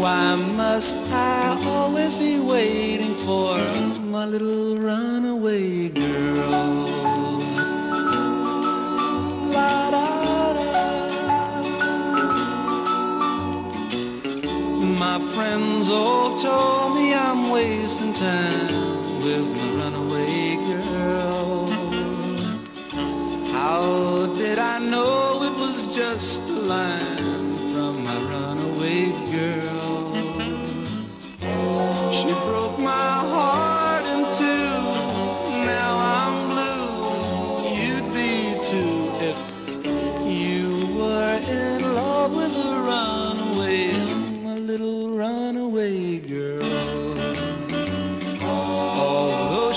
why must I always be waiting for my little runaway girl? La da da. My friends all told me I'm wasting time with my runaway girl. How did I know it was just a line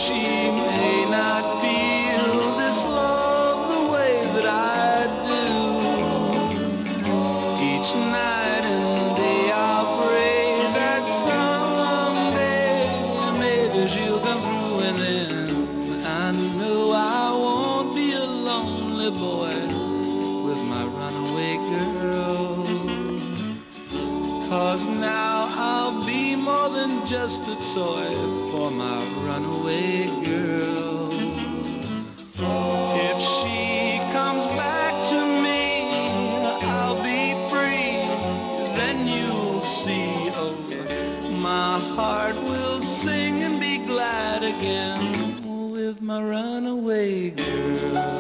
she may not feel this love the way that I do, each night and day I'll pray that someday maybe she'll come through and then I know I won't be a lonely boy with my runaway girl. Cause now I'll be more than just a toy for my runaway girl. If she comes back to me, I'll be free. Then you'll see, oh, my heart will sing and be glad again with my runaway girl.